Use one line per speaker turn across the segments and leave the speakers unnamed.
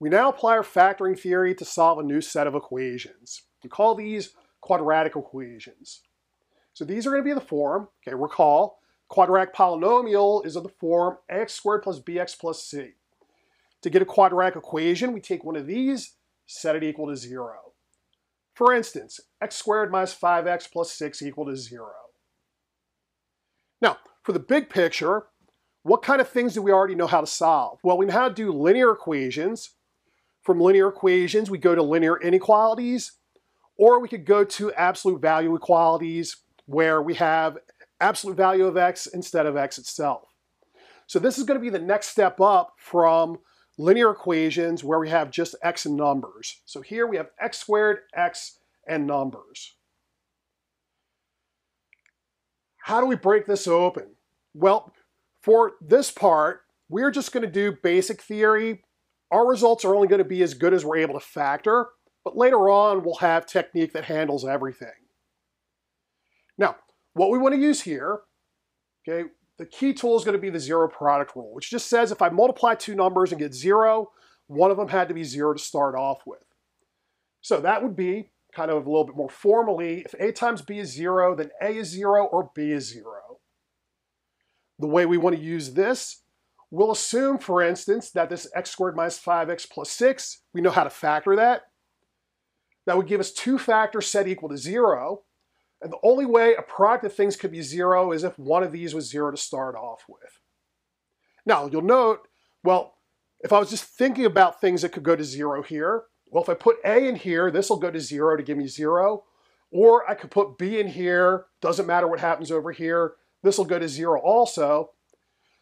We now apply our factoring theory to solve a new set of equations. We call these quadratic equations. So these are going to be the form, okay, recall, quadratic polynomial is of the form x squared plus bx plus c. To get a quadratic equation, we take one of these, set it equal to zero. For instance, x squared minus 5x plus 6 equal to zero. Now, for the big picture, what kind of things do we already know how to solve? Well, we know how to do linear equations. From linear equations, we go to linear inequalities, or we could go to absolute value equalities where we have absolute value of x instead of x itself. So this is going to be the next step up from linear equations where we have just x and numbers. So here we have x squared, x, and numbers. How do we break this open? Well, for this part, we're just going to do basic theory. Our results are only going to be as good as we're able to factor, but later on we'll have technique that handles everything. Now, what we want to use here, okay, the key tool is going to be the zero product rule, which just says if I multiply two numbers and get zero, one of them had to be zero to start off with. So that would be kind of a little bit more formally, if a times b is zero, then a is zero or b is zero the way we want to use this, we'll assume, for instance, that this x squared minus 5x plus 6, we know how to factor that. That would give us two factors set equal to 0. And the only way a product of things could be 0 is if one of these was 0 to start off with. Now, you'll note, well, if I was just thinking about things that could go to 0 here, well, if I put a in here, this will go to 0 to give me 0. Or I could put b in here, doesn't matter what happens over here, this will go to zero also.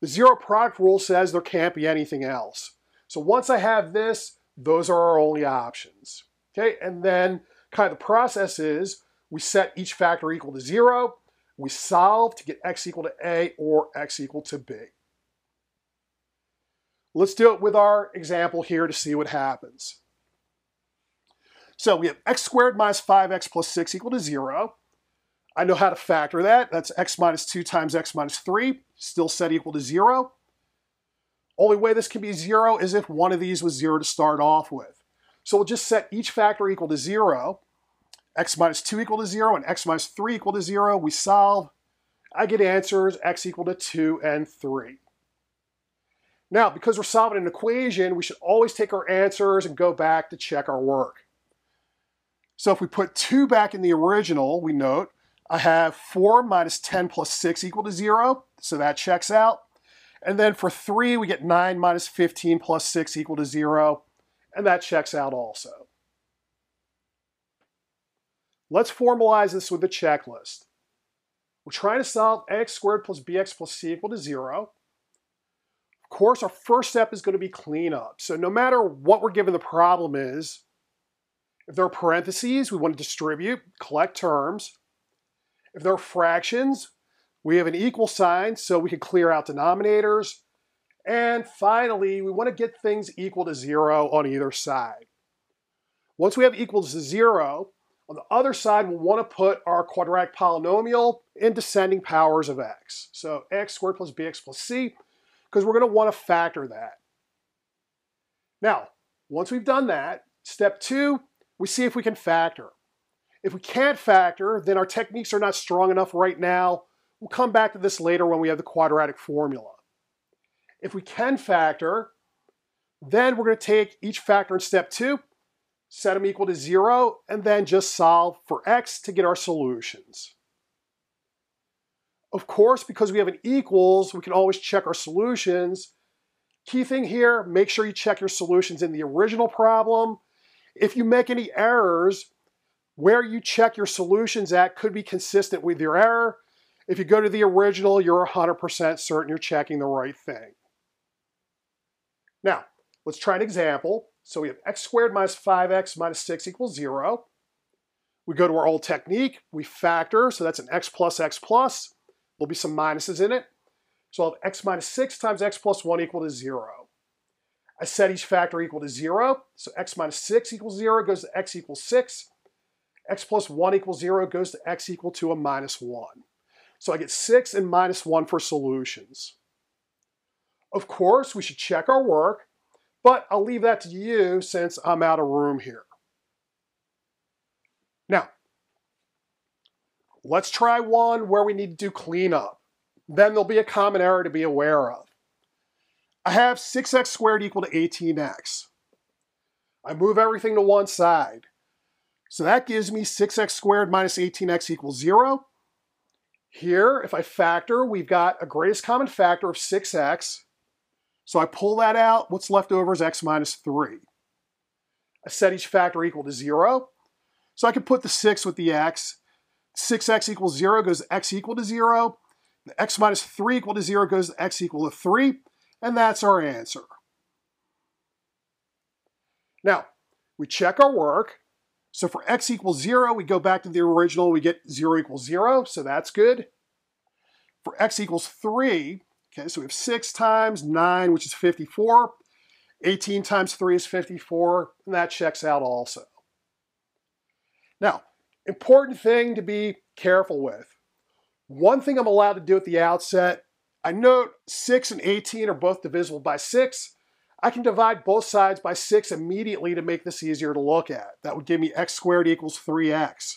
The zero product rule says there can't be anything else. So once I have this, those are our only options. Okay, and then kind of the process is we set each factor equal to zero, we solve to get x equal to a or x equal to b. Let's do it with our example here to see what happens. So we have x squared minus 5x plus 6 equal to 0. I know how to factor that. That's x minus 2 times x minus 3, still set equal to 0. Only way this can be 0 is if one of these was 0 to start off with. So we'll just set each factor equal to 0, x minus 2 equal to 0 and x minus 3 equal to 0. We solve. I get answers x equal to 2 and 3. Now, because we're solving an equation, we should always take our answers and go back to check our work. So if we put 2 back in the original, we note I have 4 minus 10 plus 6 equal to 0, so that checks out. And then for 3, we get 9 minus 15 plus 6 equal to 0, and that checks out also. Let's formalize this with a checklist. We're trying to solve ax squared plus bx plus c equal to 0. Of course, our first step is going to be cleanup. So no matter what we're given the problem is, if there are parentheses, we want to distribute, collect terms. If there are fractions, we have an equal sign so we can clear out denominators. And finally, we want to get things equal to zero on either side. Once we have equals to zero, on the other side, we'll want to put our quadratic polynomial in descending powers of x. So x squared plus bx plus c, because we're going to want to factor that. Now, once we've done that, step two, we see if we can factor. If we can't factor, then our techniques are not strong enough right now. We'll come back to this later when we have the quadratic formula. If we can factor, then we're going to take each factor in step two, set them equal to zero, and then just solve for x to get our solutions. Of course, because we have an equals, we can always check our solutions. Key thing here, make sure you check your solutions in the original problem. If you make any errors, where you check your solutions at could be consistent with your error. If you go to the original, you're 100% certain you're checking the right thing. Now, let's try an example. So we have x squared minus 5x minus 6 equals 0. We go to our old technique, we factor, so that's an x plus x plus. There'll be some minuses in it. So I'll have x minus 6 times x plus 1 equal to 0. I set each factor equal to 0, so x minus 6 equals 0 goes to x equals 6 x plus 1 equals 0 goes to x equal to a minus 1. So I get 6 and minus 1 for solutions. Of course, we should check our work. But I'll leave that to you since I'm out of room here. Now, let's try one where we need to do cleanup. Then there'll be a common error to be aware of. I have 6x squared equal to 18x. I move everything to one side. So that gives me 6x squared minus 18x equals 0. Here, if I factor, we've got a greatest common factor of 6x. So I pull that out. What's left over is x minus 3. I set each factor equal to 0. So I can put the 6 with the x. 6x equals 0 goes x equal to 0. The x minus 3 equal to 0 goes x equal to 3. And that's our answer. Now, we check our work. So for x equals 0, we go back to the original, we get 0 equals 0, so that's good. For x equals 3, okay, so we have 6 times 9, which is 54. 18 times 3 is 54, and that checks out also. Now, important thing to be careful with. One thing I'm allowed to do at the outset, I note 6 and 18 are both divisible by 6. I can divide both sides by 6 immediately to make this easier to look at. That would give me x squared equals 3x.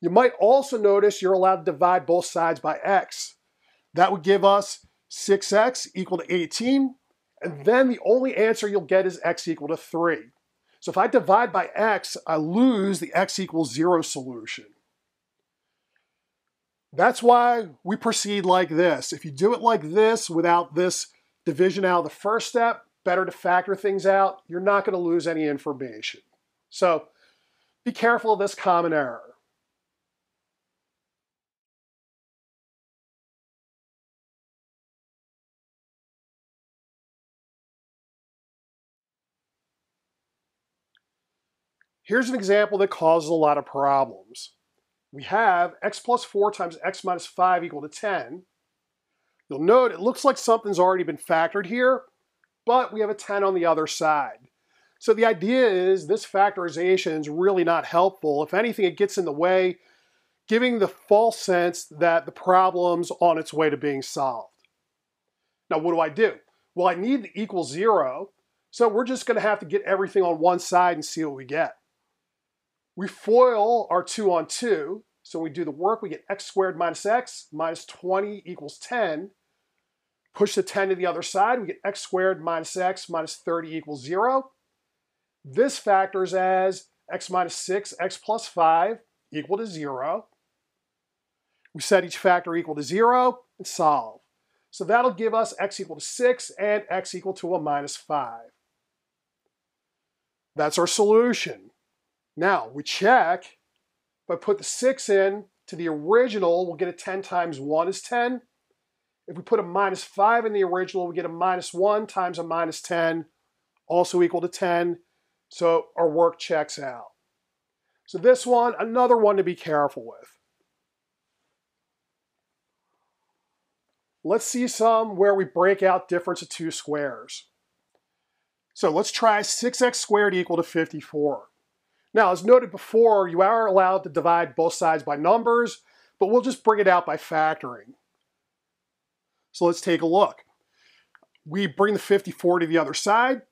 You might also notice you're allowed to divide both sides by x. That would give us 6x equal to 18, and then the only answer you'll get is x equal to 3. So if I divide by x, I lose the x equals 0 solution. That's why we proceed like this. If you do it like this without this division out of the first step, better to factor things out. You're not going to lose any information. So be careful of this common error. Here's an example that causes a lot of problems. We have x plus 4 times x minus 5 equal to 10. You'll note it looks like something's already been factored here, but we have a 10 on the other side. So the idea is this factorization is really not helpful. If anything, it gets in the way, giving the false sense that the problem's on its way to being solved. Now, what do I do? Well, I need the equal zero, so we're just gonna have to get everything on one side and see what we get. We FOIL our two on two, so we do the work, we get x squared minus x minus 20 equals 10. Push the 10 to the other side, we get x squared minus x minus 30 equals 0. This factors as x minus 6, x plus 5 equal to 0. We set each factor equal to 0 and solve. So that'll give us x equal to 6 and x equal to a minus 5. That's our solution. Now, we check I put the 6 in to the original, we'll get a 10 times 1 is 10. If we put a minus 5 in the original, we get a minus 1 times a minus 10, also equal to 10. So our work checks out. So this one, another one to be careful with. Let's see some where we break out difference of two squares. So let's try 6x squared equal to 54. Now, as noted before, you are allowed to divide both sides by numbers, but we'll just bring it out by factoring. So let's take a look. We bring the 54 to the other side.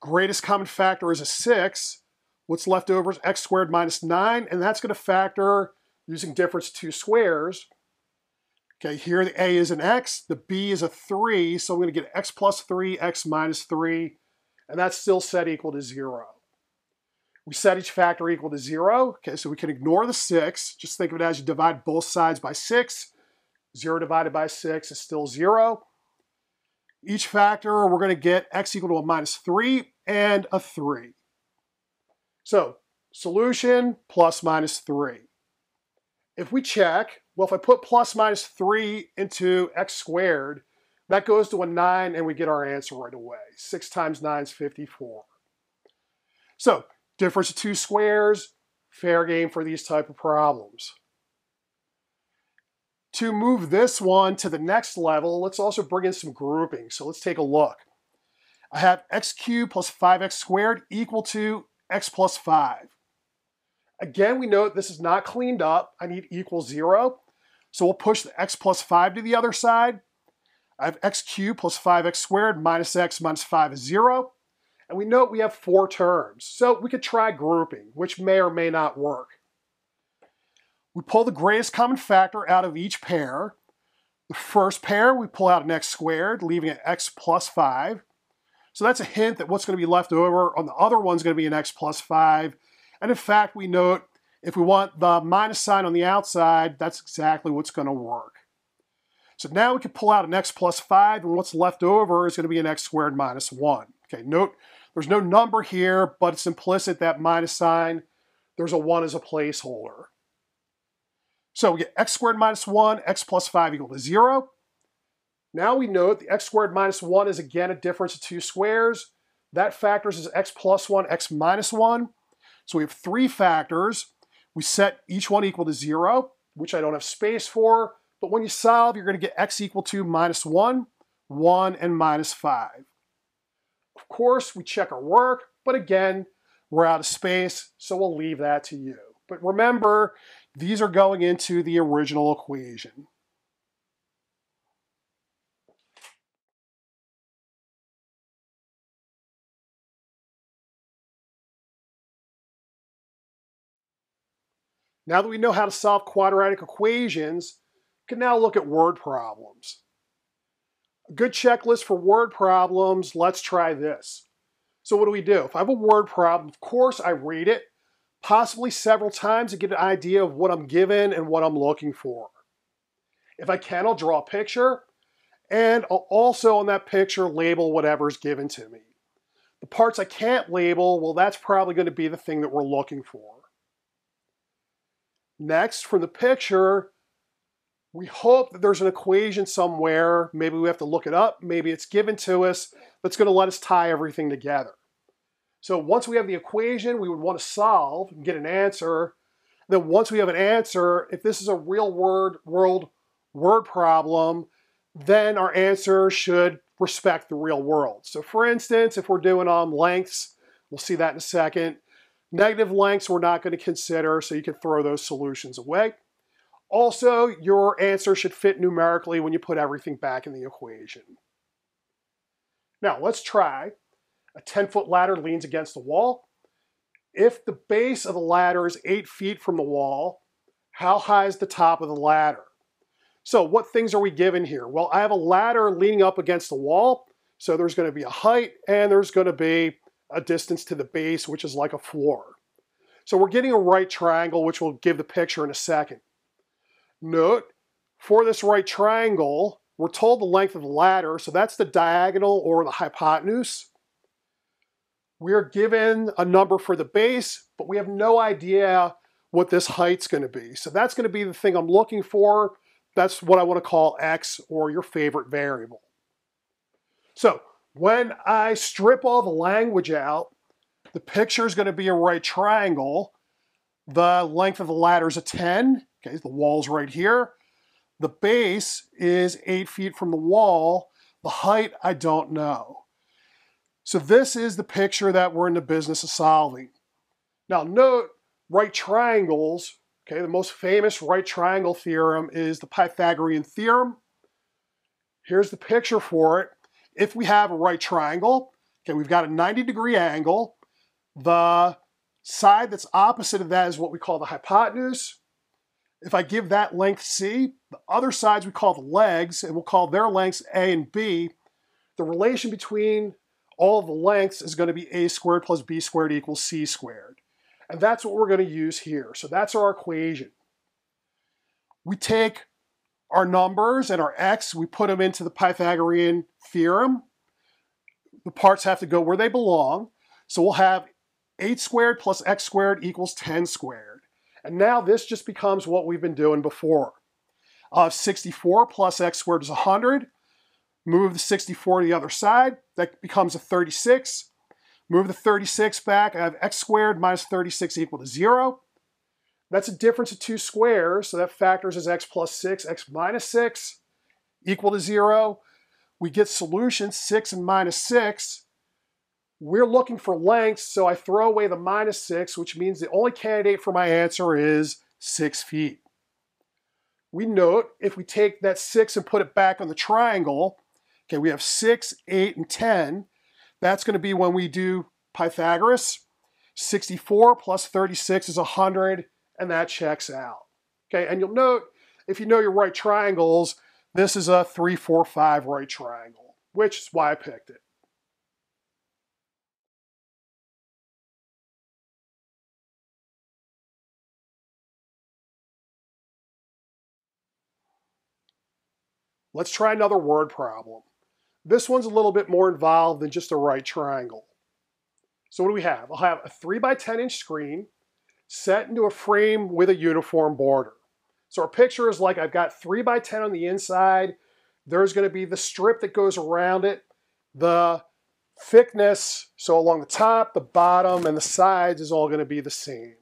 Greatest common factor is a 6. What's left over is x squared minus 9, and that's going to factor using difference of two squares. Okay, here the a is an x, the b is a 3, so I'm going to get x plus 3, x minus 3, and that's still set equal to 0. We set each factor equal to zero. Okay, so we can ignore the six. Just think of it as you divide both sides by six. Zero divided by six is still zero. Each factor, we're gonna get x equal to a minus three and a three. So solution plus minus three. If we check, well, if I put plus minus three into x squared, that goes to a nine and we get our answer right away. Six times nine is 54. So Difference of two squares, fair game for these type of problems. To move this one to the next level, let's also bring in some grouping. So let's take a look. I have x cubed plus 5x squared equal to x plus 5. Again, we note this is not cleaned up. I need equal 0. So we'll push the x plus 5 to the other side. I have x cubed plus 5x squared minus x minus 5 is 0. And we note we have four terms. So we could try grouping, which may or may not work. We pull the greatest common factor out of each pair. The first pair, we pull out an x squared, leaving an x plus 5. So that's a hint that what's going to be left over on the other one's going to be an x plus 5. And in fact, we note if we want the minus sign on the outside, that's exactly what's going to work. So now we can pull out an x plus 5, and what's left over is going to be an x squared minus 1. Okay, note there's no number here, but it's implicit that minus sign, there's a 1 as a placeholder. So we get x squared minus 1, x plus 5 equal to 0. Now we note the x squared minus 1 is again a difference of two squares. That factors as x plus 1, x minus 1. So we have three factors. We set each one equal to 0, which I don't have space for. But when you solve, you're going to get x equal to minus 1, 1, and minus 5. Course, we check our work, but again, we're out of space, so we'll leave that to you. But remember, these are going into the original equation. Now that we know how to solve quadratic equations, we can now look at word problems. Good checklist for word problems, let's try this. So what do we do? If I have a word problem, of course I read it, possibly several times to get an idea of what I'm given and what I'm looking for. If I can, I'll draw a picture, and I'll also on that picture label whatever's given to me. The parts I can't label, well, that's probably going to be the thing that we're looking for. Next, from the picture, we hope that there's an equation somewhere. Maybe we have to look it up. Maybe it's given to us that's going to let us tie everything together. So once we have the equation we would want to solve and get an answer, then once we have an answer, if this is a real word world word problem, then our answer should respect the real world. So for instance, if we're doing um, lengths, we'll see that in a second, Negative lengths we're not going to consider, so you can throw those solutions away. Also, your answer should fit numerically when you put everything back in the equation. Now, let's try. A 10-foot ladder leans against the wall. If the base of the ladder is 8 feet from the wall, how high is the top of the ladder? So what things are we given here? Well, I have a ladder leaning up against the wall, so there's going to be a height and there's going to be a distance to the base, which is like a floor. So we're getting a right triangle, which we'll give the picture in a second. Note, for this right triangle, we're told the length of the ladder, so that's the diagonal or the hypotenuse. We are given a number for the base, but we have no idea what this height's going to be. So that's going to be the thing I'm looking for. That's what I want to call x or your favorite variable. So when I strip all the language out, the picture is going to be a right triangle. The length of the ladder is a 10. Okay, the wall's right here. The base is 8 feet from the wall. The height, I don't know. So this is the picture that we're in the business of solving. Now note, right triangles, okay, the most famous right triangle theorem is the Pythagorean theorem. Here's the picture for it if we have a right triangle, okay, we've got a 90 degree angle. The side that's opposite of that is what we call the hypotenuse. If I give that length C, the other sides we call the legs, and we'll call their lengths A and B. The relation between all the lengths is going to be A squared plus B squared equals C squared. And that's what we're going to use here. So that's our equation. We take our numbers and our x, we put them into the Pythagorean theorem. The parts have to go where they belong. So we'll have 8 squared plus x squared equals 10 squared. And now this just becomes what we've been doing before. Uh, 64 plus x squared is 100. Move the 64 to the other side. That becomes a 36. Move the 36 back. I have x squared minus 36 equal to 0. That's a difference of two squares, so that factors as x plus 6, x minus 6, equal to 0. We get solution 6 and minus 6. We're looking for lengths, so I throw away the minus 6, which means the only candidate for my answer is 6 feet. We note if we take that 6 and put it back on the triangle, Okay, we have 6, 8, and 10. That's going to be when we do Pythagoras. 64 plus 36 is 100, and that checks out. Okay, and you'll note, if you know your right triangles, this is a 3, 4, 5 right triangle, which is why I picked it. Let's try another word problem. This one's a little bit more involved than just a right triangle. So what do we have? I'll have a 3 by 10 inch screen set into a frame with a uniform border. So our picture is like I've got 3 by 10 on the inside. There's going to be the strip that goes around it. The thickness, so along the top, the bottom, and the sides is all going to be the same.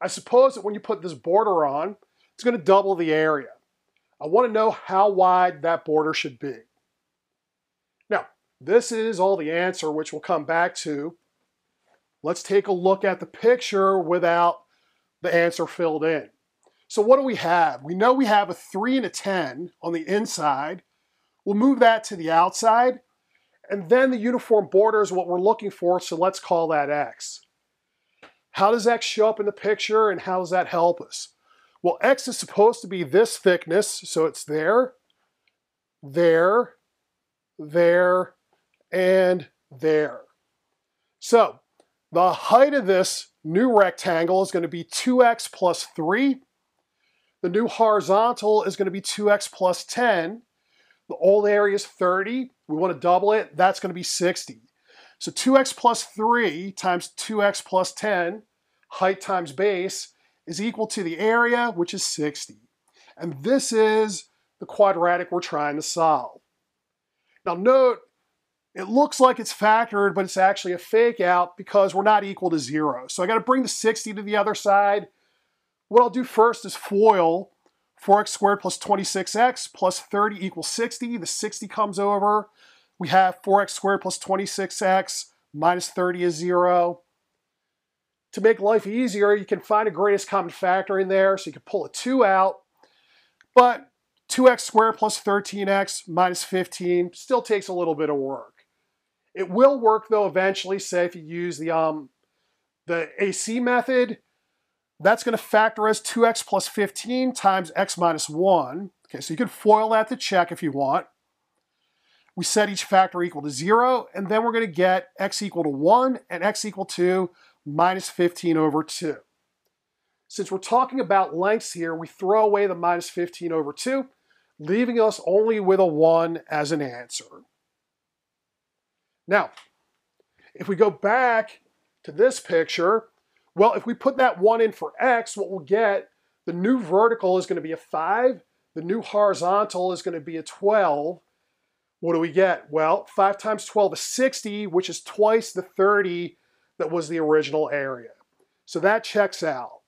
I suppose that when you put this border on, it's going to double the area. I want to know how wide that border should be. Now, this is all the answer, which we'll come back to. Let's take a look at the picture without the answer filled in. So what do we have? We know we have a 3 and a 10 on the inside. We'll move that to the outside. And then the uniform border is what we're looking for, so let's call that x. How does x show up in the picture and how does that help us? Well, X is supposed to be this thickness, so it's there, there, there, and there. So the height of this new rectangle is going to be 2x plus 3. The new horizontal is going to be 2x plus 10. The old area is 30. We want to double it. That's going to be 60. So 2x plus 3 times 2x plus 10, height times base, is equal to the area, which is 60. And this is the quadratic we're trying to solve. Now note, it looks like it's factored, but it's actually a fake out because we're not equal to zero. So I gotta bring the 60 to the other side. What I'll do first is FOIL 4x squared plus 26x plus 30 equals 60. The 60 comes over. We have 4x squared plus 26x minus 30 is zero to make life easier, you can find a greatest common factor in there. So you can pull a 2 out. But 2x squared plus 13x minus 15 still takes a little bit of work. It will work though eventually, say if you use the, um, the AC method, that's going to factor as 2x plus 15 times x minus 1. Okay, so you can FOIL that to check if you want. We set each factor equal to 0, and then we're going to get x equal to 1 and x equal to minus 15 over 2. Since we're talking about lengths here, we throw away the minus 15 over 2, leaving us only with a 1 as an answer. Now, if we go back to this picture, well, if we put that 1 in for x, what we'll get, the new vertical is going to be a 5, the new horizontal is going to be a 12. What do we get? Well, 5 times 12 is 60, which is twice the 30 that was the original area. So that checks out.